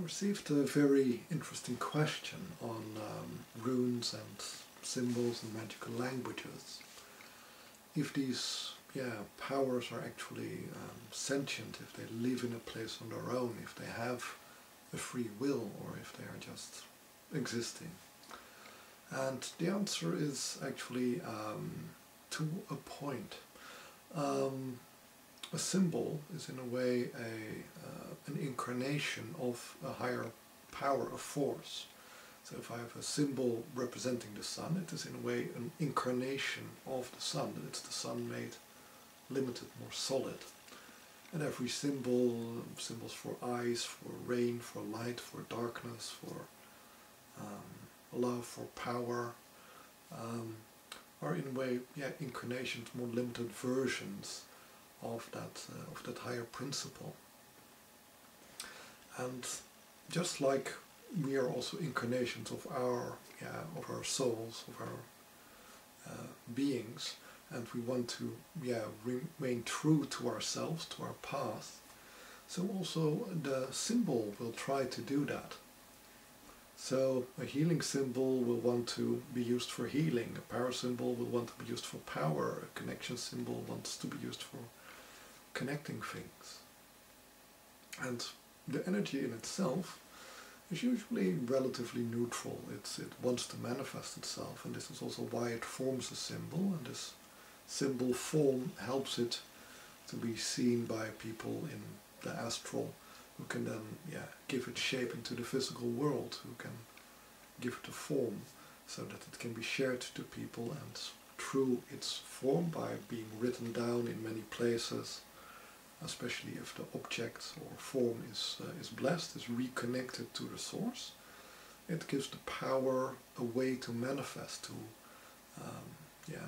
I received a very interesting question on um, runes and symbols and magical languages. If these yeah, powers are actually um, sentient, if they live in a place on their own, if they have a free will, or if they are just existing. And the answer is actually um, to a point. Um, a symbol is in a way a, uh, an incarnation of a higher power, a force. So if I have a symbol representing the sun, it is in a way an incarnation of the sun. It's the sun made limited, more solid. And every symbol, symbols for eyes, for rain, for light, for darkness, for um, love, for power, um, are in a way, yeah, incarnations, more limited versions of that uh, of that higher principle. And just like we are also incarnations of our yeah of our souls, of our uh, beings, and we want to yeah remain true to ourselves, to our path. So also the symbol will try to do that. So a healing symbol will want to be used for healing, a power symbol will want to be used for power, a connection symbol wants to be used for connecting things. And the energy in itself is usually relatively neutral. It's, it wants to manifest itself, and this is also why it forms a symbol, and this symbol form helps it to be seen by people in the astral who can then yeah, give it shape into the physical world, who can give it a form so that it can be shared to people and through its form by being written down in many places especially if the object or form is, uh, is blessed, is reconnected to the source, it gives the power a way to manifest, to um, yeah,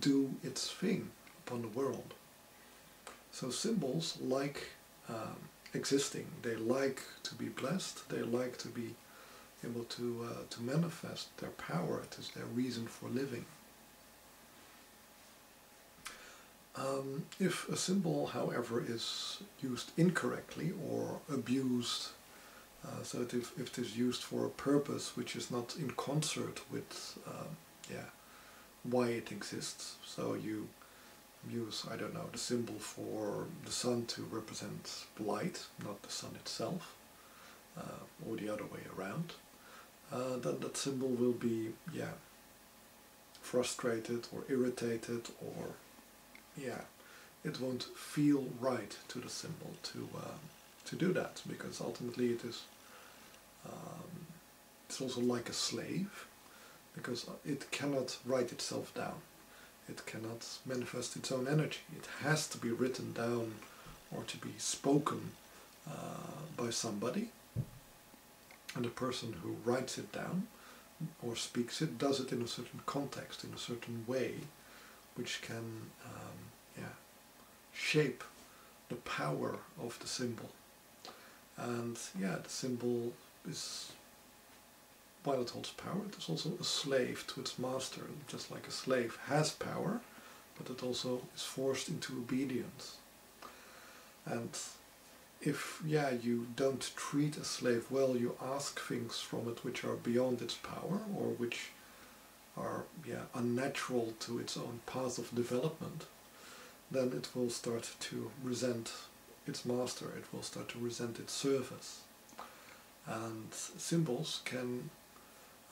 do its thing upon the world. So symbols like um, existing, they like to be blessed, they like to be able to, uh, to manifest their power, it is their reason for living. Um, if a symbol, however, is used incorrectly or abused, uh, so that if, if it is used for a purpose which is not in concert with uh, yeah, why it exists, so you use, I don't know, the symbol for the sun to represent light, not the sun itself, uh, or the other way around, uh, then that symbol will be, yeah, frustrated or irritated or yeah, it won't feel right to the symbol to um, to do that because ultimately it is um, it's also like a slave because it cannot write itself down. It cannot manifest its own energy. It has to be written down or to be spoken uh, by somebody. And the person who writes it down or speaks it does it in a certain context, in a certain way, which can um, yeah, shape the power of the symbol. And yeah, the symbol is, while it holds power, it is also a slave to its master. Just like a slave has power, but it also is forced into obedience. And if, yeah, you don't treat a slave well, you ask things from it which are beyond its power or which are, yeah, unnatural to its own path of development, then it will start to resent its master, it will start to resent its service. And symbols can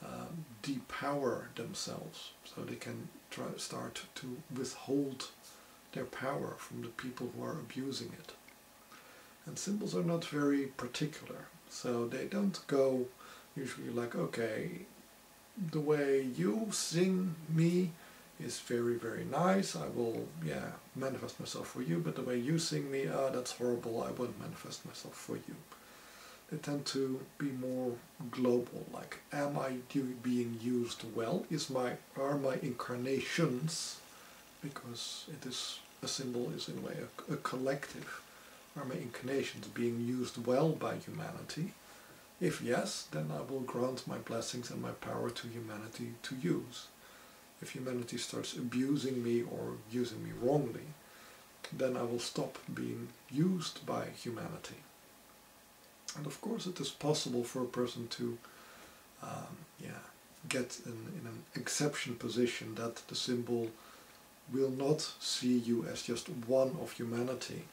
um, depower themselves, so they can try, start to withhold their power from the people who are abusing it. And symbols are not very particular, so they don't go usually like, okay, the way you sing me is very, very nice. I will, yeah, manifest myself for you, but the way you sing me, ah, that's horrible, I won't manifest myself for you. They tend to be more global, like, am I being used well? Is my, are my incarnations, because it is, a symbol is in a way a, a collective, are my incarnations being used well by humanity? If yes, then I will grant my blessings and my power to humanity to use. If humanity starts abusing me or using me wrongly, then I will stop being used by humanity. And of course it is possible for a person to um, yeah, get in, in an exception position that the symbol will not see you as just one of humanity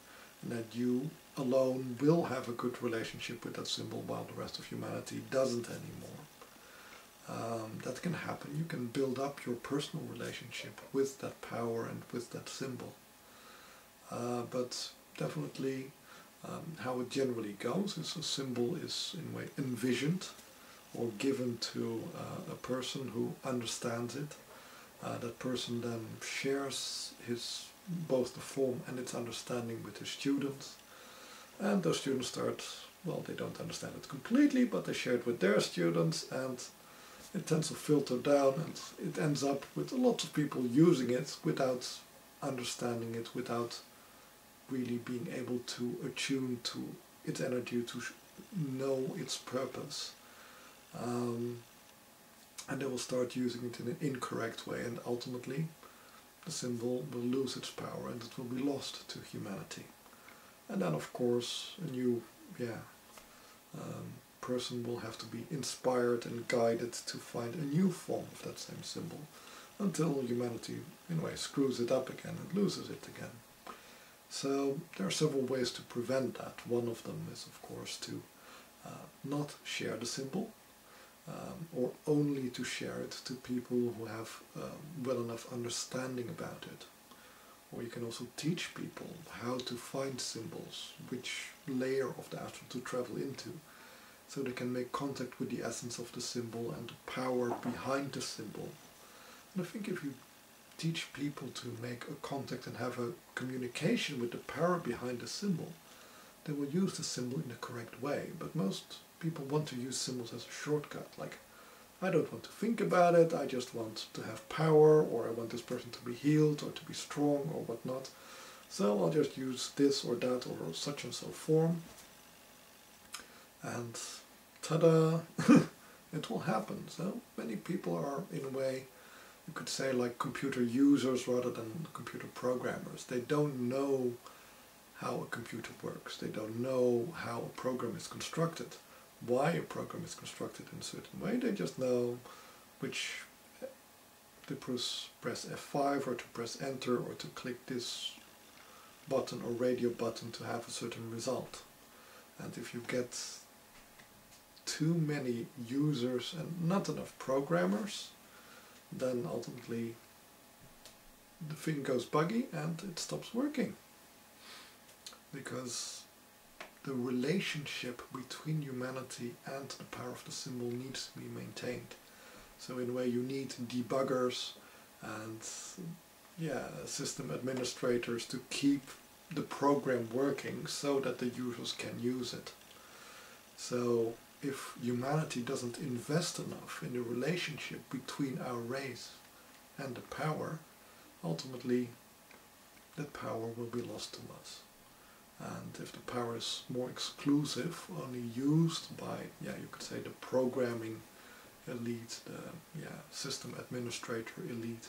that you alone will have a good relationship with that symbol while the rest of humanity doesn't anymore. Um, that can happen. You can build up your personal relationship with that power and with that symbol. Uh, but definitely um, how it generally goes is a symbol is in a way envisioned or given to uh, a person who understands it. Uh, that person then shares his both the form and its understanding with the students. And those students start, well, they don't understand it completely, but they share it with their students and it tends to filter down and it ends up with lots of people using it without understanding it, without really being able to attune to its energy, to know its purpose. Um, and they will start using it in an incorrect way and ultimately the symbol will lose its power and it will be lost to humanity. And then of course a new yeah, um, person will have to be inspired and guided to find a new form of that same symbol until humanity in a way screws it up again and loses it again. So there are several ways to prevent that. One of them is of course to uh, not share the symbol um, or only to share it to people who have um, well enough understanding about it. Or you can also teach people how to find symbols, which layer of the astral to travel into, so they can make contact with the essence of the symbol and the power behind the symbol. And I think if you teach people to make a contact and have a communication with the power behind the symbol, they will use the symbol in the correct way. But most people want to use symbols as a shortcut, like I don't want to think about it, I just want to have power, or I want this person to be healed, or to be strong, or whatnot. So I'll just use this or that, or such and so form. And ta-da, it will happen. So many people are, in a way, you could say like computer users rather than computer programmers. They don't know how a computer works. They don't know how a program is constructed why a program is constructed in a certain way. They just know which to press, press F5 or to press enter or to click this button or radio button to have a certain result. And if you get too many users and not enough programmers, then ultimately the thing goes buggy and it stops working. Because the relationship between humanity and the power of the symbol needs to be maintained. So in a way you need debuggers and yeah, system administrators to keep the program working so that the users can use it. So if humanity doesn't invest enough in the relationship between our race and the power, ultimately that power will be lost to us and if the power is more exclusive, only used by, yeah, you could say the programming elite, the yeah, system administrator elite,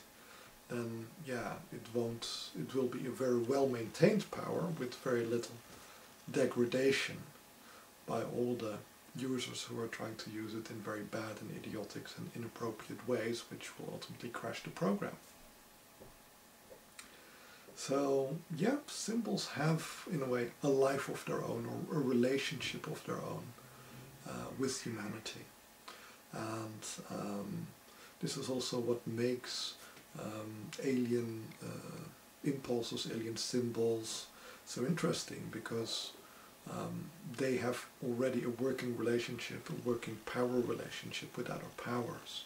then yeah, it won't, it will be a very well maintained power with very little degradation by all the users who are trying to use it in very bad and idiotic and inappropriate ways, which will ultimately crash the program. So, yeah, symbols have, in a way, a life of their own, or a relationship of their own uh, with humanity. And um, this is also what makes um, alien uh, impulses, alien symbols so interesting, because um, they have already a working relationship, a working power relationship with other powers.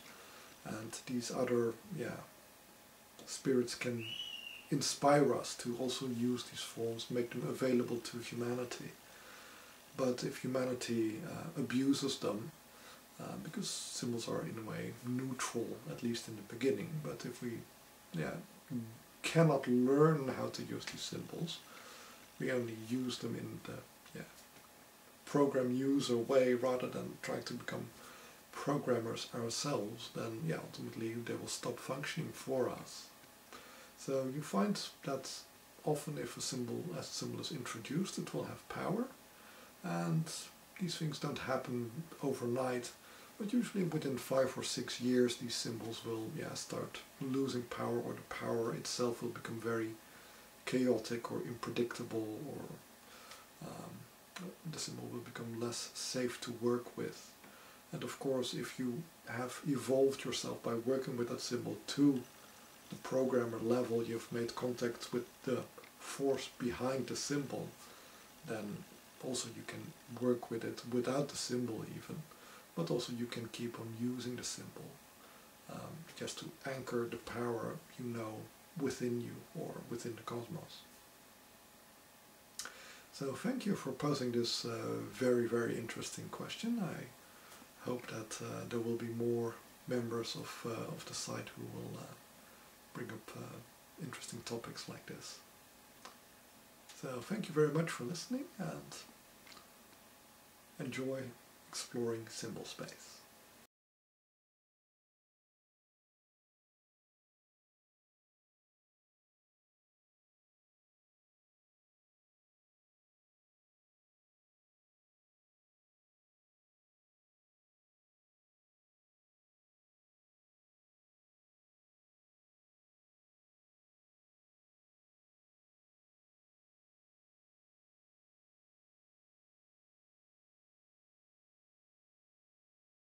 And these other, yeah, spirits can inspire us to also use these forms, make them available to humanity. But if humanity uh, abuses them, uh, because symbols are in a way neutral, at least in the beginning, but if we yeah, cannot learn how to use these symbols, we only use them in the yeah, program user way rather than trying to become programmers ourselves, then yeah, ultimately they will stop functioning for us. So you find that often if a symbol, as symbol is introduced, it will have power, and these things don't happen overnight, but usually within five or six years these symbols will yeah, start losing power or the power itself will become very chaotic or unpredictable or um, the symbol will become less safe to work with. And of course, if you have evolved yourself by working with that symbol to the programmer level, you've made contact with the force behind the symbol, then also you can work with it without the symbol even, but also you can keep on using the symbol um, just to anchor the power you know within you or within the cosmos. So thank you for posing this uh, very, very interesting question. I hope that uh, there will be more members of, uh, of the site who will uh, bring up uh, interesting topics like this. So thank you very much for listening and enjoy exploring symbol space.